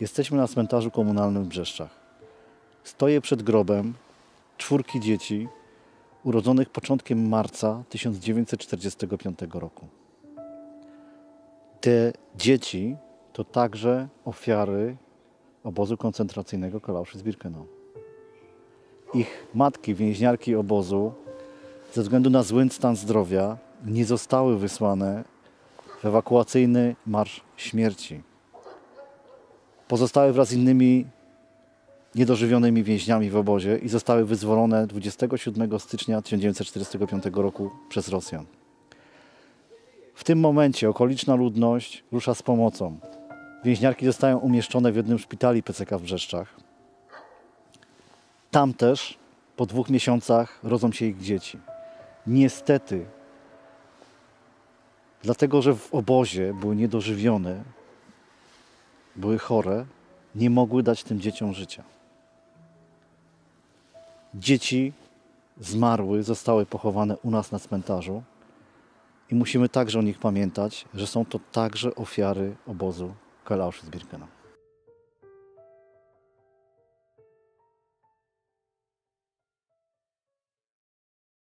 Jesteśmy na cmentarzu komunalnym w Brzeszczach. Stoję przed grobem czwórki dzieci urodzonych początkiem marca 1945 roku. Te dzieci to także ofiary obozu koncentracyjnego Klauschwitz-Birkenau. Ich matki, więźniarki obozu, ze względu na zły stan zdrowia, nie zostały wysłane w ewakuacyjny marsz śmierci. Pozostały wraz z innymi niedożywionymi więźniami w obozie i zostały wyzwolone 27 stycznia 1945 roku przez Rosjan. W tym momencie okoliczna ludność rusza z pomocą. Więźniarki zostają umieszczone w jednym szpitali PCK w Brzeszczach. Tam też po dwóch miesiącach rodzą się ich dzieci. Niestety, dlatego że w obozie były niedożywione, były chore, nie mogły dać tym dzieciom życia. Dzieci zmarły, zostały pochowane u nas na cmentarzu i musimy także o nich pamiętać, że są to także ofiary obozu Auschwitz-Birkenau.